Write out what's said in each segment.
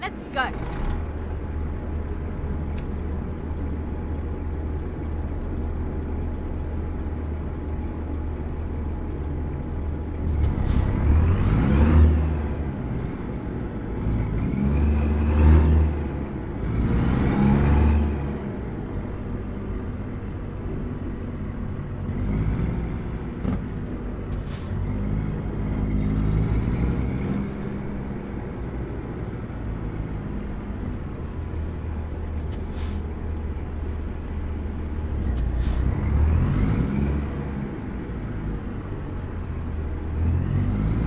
Let's go.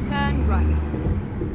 Turn right.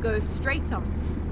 Go straight on.